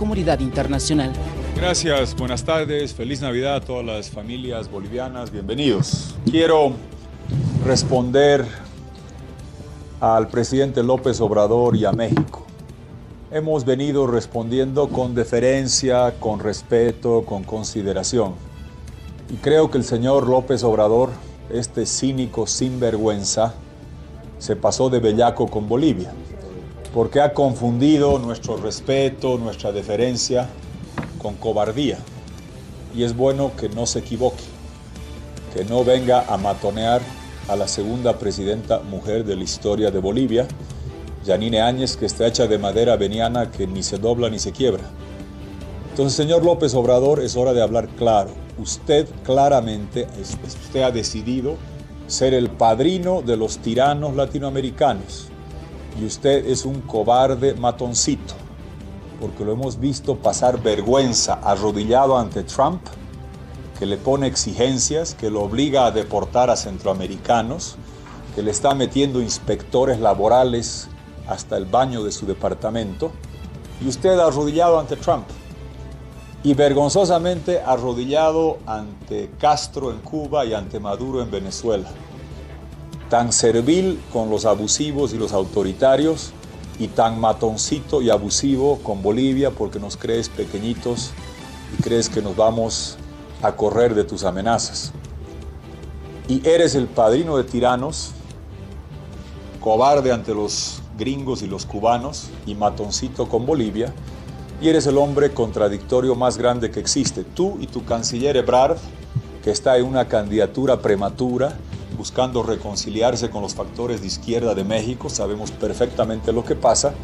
comunidad internacional. Gracias, buenas tardes, feliz Navidad a todas las familias bolivianas, bienvenidos. Quiero responder al presidente López Obrador y a México. Hemos venido respondiendo con deferencia, con respeto, con consideración. Y creo que el señor López Obrador, este cínico sinvergüenza, se pasó de bellaco con Bolivia, porque ha confundido nuestro respeto, nuestra deferencia con cobardía. Y es bueno que no se equivoque, que no venga a matonear a la segunda presidenta mujer de la historia de Bolivia, Yanine Áñez, que está hecha de madera veniana que ni se dobla ni se quiebra. Entonces, señor López Obrador, es hora de hablar claro. Usted claramente, usted ha decidido ser el padrino de los tiranos latinoamericanos. Y usted es un cobarde matoncito, porque lo hemos visto pasar vergüenza arrodillado ante Trump, que le pone exigencias, que lo obliga a deportar a centroamericanos, que le está metiendo inspectores laborales hasta el baño de su departamento, y usted arrodillado ante Trump y vergonzosamente arrodillado ante Castro en Cuba y ante Maduro en Venezuela. Tan servil con los abusivos y los autoritarios y tan matoncito y abusivo con Bolivia porque nos crees pequeñitos y crees que nos vamos a correr de tus amenazas. Y eres el padrino de tiranos, cobarde ante los gringos y los cubanos y matoncito con Bolivia y eres el hombre contradictorio más grande que existe. Tú y tu canciller Ebrard, que está en una candidatura prematura, buscando reconciliarse con los factores de izquierda de México, sabemos perfectamente lo que pasa,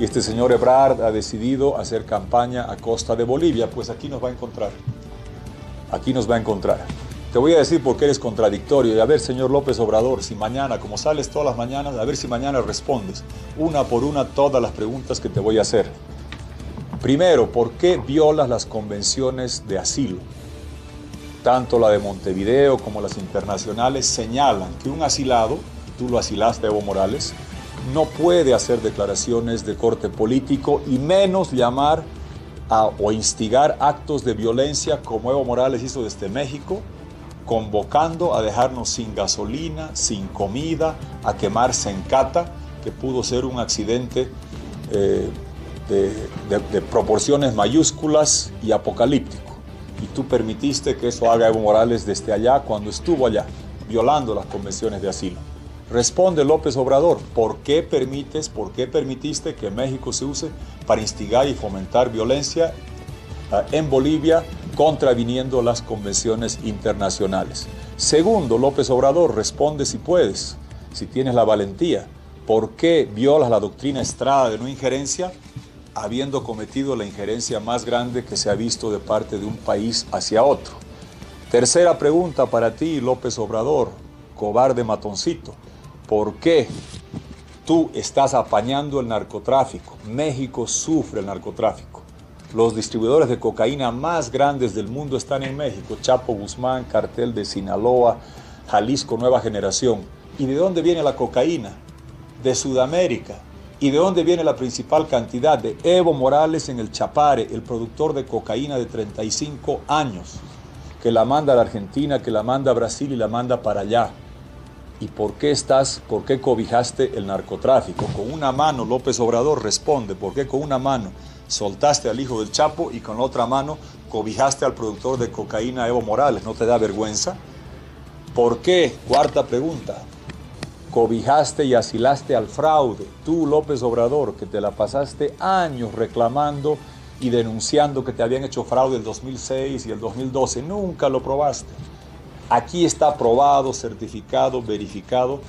y este señor Ebrard ha decidido hacer campaña a costa de Bolivia, pues aquí nos va a encontrar. Aquí nos va a encontrar. Te voy a decir por qué eres contradictorio. Y a ver, señor López Obrador, si mañana, como sales todas las mañanas, a ver si mañana respondes una por una todas las preguntas que te voy a hacer. Primero, ¿por qué violas las convenciones de asilo? Tanto la de Montevideo como las internacionales señalan que un asilado, tú lo asilaste Evo Morales, no puede hacer declaraciones de corte político y menos llamar a, o instigar actos de violencia como Evo Morales hizo desde México, convocando a dejarnos sin gasolina, sin comida, a quemarse en cata, que pudo ser un accidente eh, de, proporciones mayúsculas y apocalíptico. Y tú permitiste que eso haga Evo Morales desde allá cuando estuvo allá, violando las convenciones de asilo. Responde López Obrador, ¿por qué permites, por qué permitiste que México se use para instigar y fomentar violencia ah, en Bolivia contraviniendo las convenciones internacionales? Segundo, López Obrador, responde si puedes, si tienes la valentía. ¿Por qué violas la doctrina Estrada de no injerencia habiendo cometido la injerencia más grande que se ha visto de parte de un país hacia otro. Tercera pregunta para ti, López Obrador, cobarde matoncito. ¿Por qué tú estás apañando el narcotráfico? México sufre el narcotráfico. Los distribuidores de cocaína más grandes del mundo están en México. Chapo Guzmán, cartel de Sinaloa, Jalisco Nueva Generación. ¿Y de dónde viene la cocaína? De Sudamérica, ¿Y de dónde viene la principal cantidad? De Evo Morales en el Chapare, el productor de cocaína de 35 años, que la manda a la Argentina, que la manda a Brasil y la manda para allá. ¿Y por qué estás, por qué cobijaste el narcotráfico? Con una mano, López Obrador responde, ¿por qué con una mano soltaste al hijo del Chapo y con la otra mano cobijaste al productor de cocaína Evo Morales? ¿No te da vergüenza? ¿Por qué? Cuarta pregunta cobijaste y asilaste al fraude, tú López Obrador, que te la pasaste años reclamando y denunciando que te habían hecho fraude el 2006 y el 2012, nunca lo probaste. Aquí está aprobado, certificado, verificado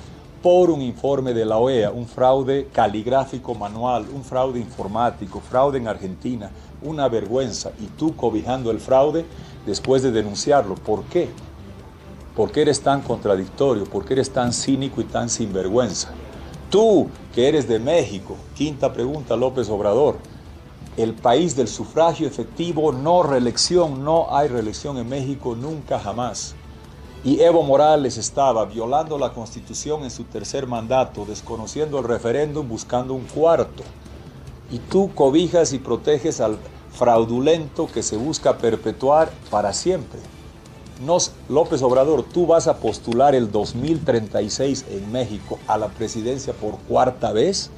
por un informe de la OEA, un fraude caligráfico manual, un fraude informático, fraude en Argentina, una vergüenza. Y tú cobijando el fraude después de denunciarlo. ¿Por qué? ¿Por qué eres tan contradictorio? ¿Por qué eres tan cínico y tan sinvergüenza? Tú, que eres de México, quinta pregunta, López Obrador, el país del sufragio efectivo, no reelección, no hay reelección en México nunca jamás. Y Evo Morales estaba violando la constitución en su tercer mandato, desconociendo el referéndum, buscando un cuarto. Y tú cobijas y proteges al fraudulento que se busca perpetuar para siempre. Nos, López Obrador, tú vas a postular el 2036 en México a la presidencia por cuarta vez,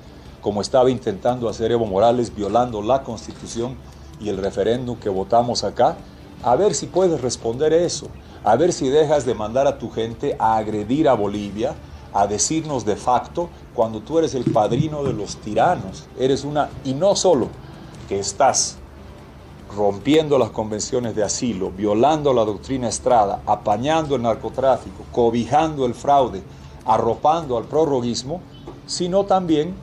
como estaba intentando hacer Evo Morales, violando la constitución y el referéndum que votamos acá. A ver si puedes responder eso, a ver si dejas de mandar a tu gente a agredir a Bolivia, a decirnos de facto cuando tú eres el padrino de los tiranos. Eres una, y no solo que estás rompiendo las convenciones de asilo, violando la doctrina Estrada, apañando el narcotráfico, cobijando el fraude, arropando al prorroguismo, sino también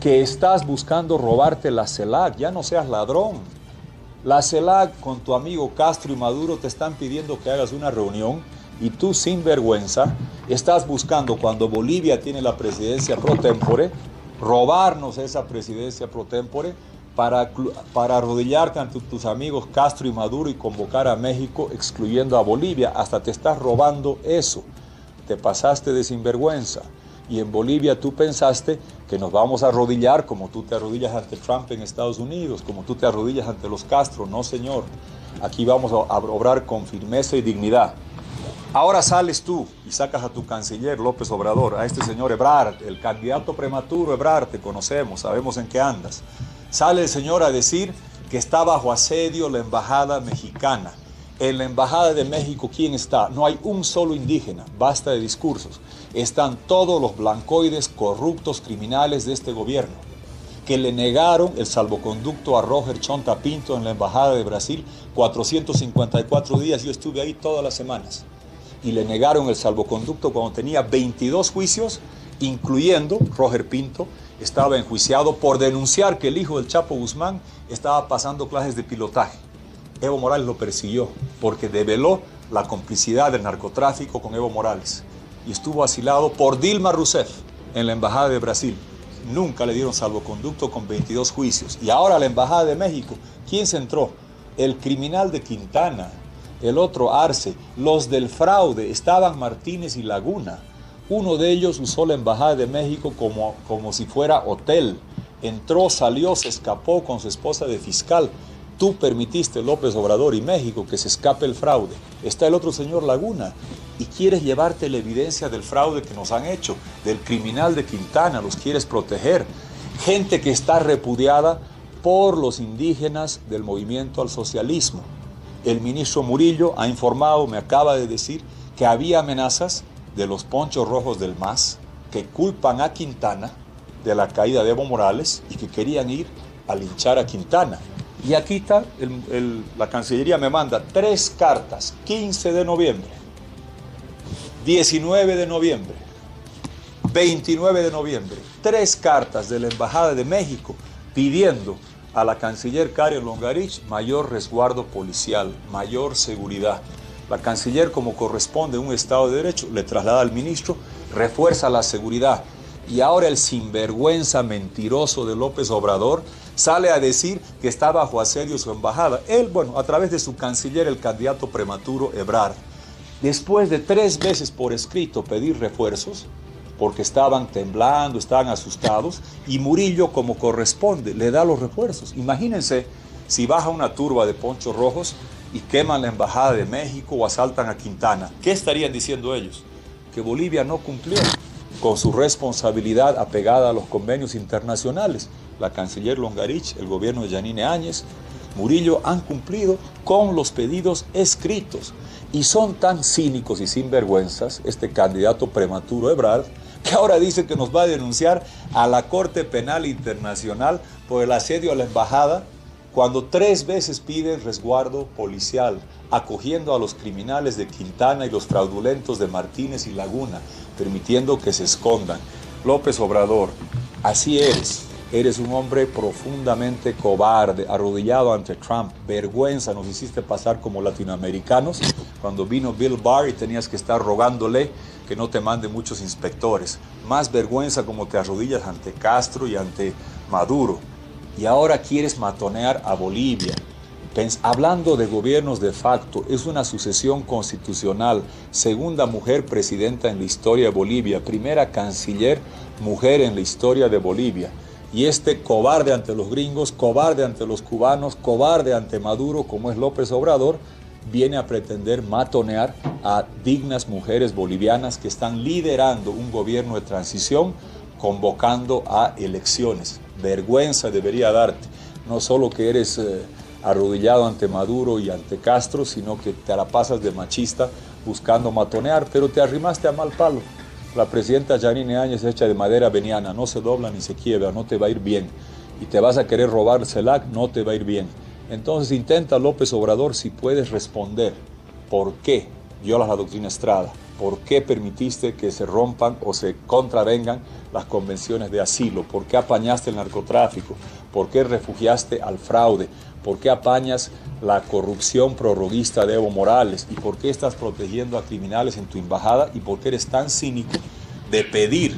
que estás buscando robarte la CELAC, ya no seas ladrón. La CELAC con tu amigo Castro y Maduro te están pidiendo que hagas una reunión y tú sin vergüenza estás buscando cuando Bolivia tiene la presidencia pro tempore, robarnos esa presidencia pro tempore para, arrodillarte ante tus amigos Castro y Maduro y convocar a México excluyendo a Bolivia. Hasta te estás robando eso. Te pasaste de sinvergüenza. Y en Bolivia tú pensaste que nos vamos a arrodillar como tú te arrodillas ante Trump en Estados Unidos, como tú te arrodillas ante los Castro. No, señor. Aquí vamos a obrar con firmeza y dignidad. Ahora sales tú y sacas a tu canciller López Obrador, a este señor Ebrard, el candidato prematuro Ebrard, te conocemos, sabemos en qué andas. Sale el señor a decir que está bajo asedio la embajada mexicana. En la embajada de México, ¿quién está? No hay un solo indígena, basta de discursos. Están todos los blancoides corruptos criminales de este gobierno, que le negaron el salvoconducto a Roger Chonta Pinto en la embajada de Brasil 454 días. Yo estuve ahí todas las semanas. Y le negaron el salvoconducto cuando tenía 22 juicios, incluyendo Roger Pinto, estaba enjuiciado por denunciar que el hijo del Chapo Guzmán estaba pasando clases de pilotaje. Evo Morales lo persiguió porque develó la complicidad del narcotráfico con Evo Morales y estuvo asilado por Dilma Rousseff en la Embajada de Brasil. Nunca le dieron salvoconducto con 22 juicios. Y ahora la Embajada de México, ¿quién se entró? El criminal de Quintana, el otro Arce, los del fraude, estaban Martínez y Laguna. Uno de ellos usó la Embajada de México como, como si fuera hotel. Entró, salió, se escapó con su esposa de fiscal. Tú permitiste, López Obrador y México, que se escape el fraude. Está el otro señor Laguna y quieres llevarte la evidencia del fraude que nos han hecho, del criminal de Quintana, los quieres proteger. Gente que está repudiada por los indígenas del movimiento al socialismo. El ministro Murillo ha informado, me acaba de decir, que había amenazas de los ponchos rojos del MAS que culpan a Quintana de la caída de Evo Morales y que querían ir a linchar a Quintana. Y aquí está, la Cancillería me manda tres cartas, 15 de noviembre, 19 de noviembre, 29 de noviembre, tres cartas de la Embajada de México pidiendo a la canciller Karen Longarich mayor resguardo policial, mayor seguridad. La canciller, como corresponde a un Estado de Derecho, le traslada al ministro, refuerza la seguridad. Y ahora el sinvergüenza mentiroso de López Obrador sale a decir que está bajo asedio su embajada. Él, bueno, a través de su canciller, el candidato prematuro Ebrard. Después de tres veces por escrito pedir refuerzos, porque estaban temblando, estaban asustados, y Murillo, como corresponde, le da los refuerzos. Imagínense si baja una turba de ponchos rojos y queman la embajada de México o asaltan a Quintana. ¿Qué estarían diciendo ellos? Que Bolivia no cumplió con su responsabilidad apegada a los convenios internacionales. La canciller Longarich, el gobierno de Yanine Áñez, Murillo han cumplido con los pedidos escritos y son tan cínicos y sinvergüenzas, este candidato prematuro Ebrard, que ahora dice que nos va a denunciar a la Corte Penal Internacional por el asedio a la embajada cuando tres veces piden resguardo policial, acogiendo a los criminales de Quintana y los fraudulentos de Martínez y Laguna, permitiendo que se escondan. López Obrador, así eres. Eres un hombre profundamente cobarde, arrodillado ante Trump. Vergüenza nos hiciste pasar como latinoamericanos cuando vino Bill Barr y tenías que estar rogándole que no te mande muchos inspectores. Más vergüenza como te arrodillas ante Castro y ante Maduro y ahora quieres matonear a Bolivia. hablando de gobiernos de facto, es una sucesión constitucional, segunda mujer presidenta en la historia de Bolivia, primera canciller mujer en la historia de Bolivia. Y este cobarde ante los gringos, cobarde ante los cubanos, cobarde ante Maduro, como es López Obrador, viene a pretender matonear a dignas mujeres bolivianas que están liderando un gobierno de transición convocando a elecciones. Vergüenza debería darte, no solo que eres eh, arrodillado ante Maduro y ante Castro, sino que te la pasas de machista buscando matonear, pero te arrimaste a mal palo. La presidenta Janine Áñez hecha de madera veniana, no se dobla ni se quiebra, no te va a ir bien. Y te vas a querer robar CELAC, no te va a ir bien. Entonces intenta López Obrador si puedes responder por qué violas la doctrina Estrada, por qué permitiste que se rompan o se contravengan las convenciones de asilo, por qué apañaste el narcotráfico, por qué refugiaste al fraude, por qué apañas la corrupción prorroguista de Evo Morales y por qué estás protegiendo a criminales en tu embajada y por qué eres tan cínico de pedir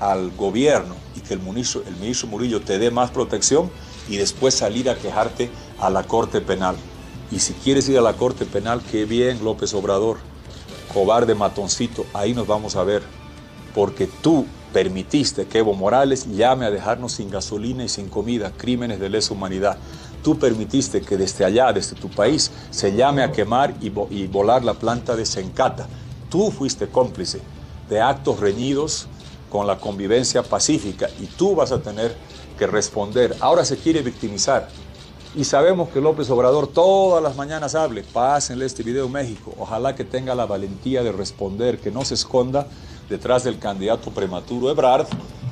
al gobierno y que el ministro, el ministro Murillo te dé más protección y después salir a quejarte a la Corte Penal. Y si quieres ir a la Corte Penal, qué bien, López Obrador, cobarde matoncito, ahí nos vamos a ver, porque tú permitiste que Evo Morales llame a dejarnos sin gasolina y sin comida, crímenes de lesa humanidad. Tú permitiste que desde allá, desde tu país, se llame a quemar y, y volar la planta de Sencata. Tú fuiste cómplice de actos reñidos con la convivencia pacífica y tú vas a tener que responder. Ahora se quiere victimizar. Y sabemos que López Obrador todas las mañanas hable, pásenle este video México, ojalá que tenga la valentía de responder, que no se esconda detrás del candidato prematuro Ebrard,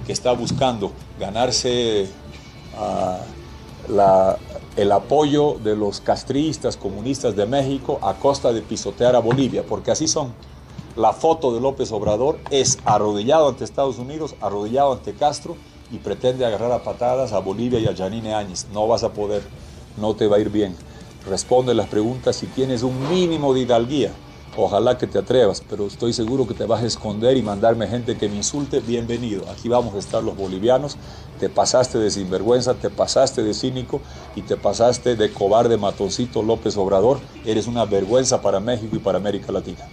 que está buscando ganarse ah, el apoyo de los castristas, comunistas de México a costa de pisotear a Bolivia, porque así son. La foto de López Obrador es arrodillado ante Estados Unidos, arrodillado ante Castro y pretende agarrar a patadas a Bolivia y a Janine Áñez. No vas a poder no te va a ir bien. Responde las preguntas si tienes un mínimo de hidalguía. Ojalá que te atrevas, pero estoy seguro que te vas a esconder y mandarme gente que me insulte. Bienvenido. Aquí vamos a estar los bolivianos. Te pasaste de sinvergüenza, te pasaste de cínico y te pasaste de cobarde matoncito López Obrador. Eres una vergüenza para México y para América Latina.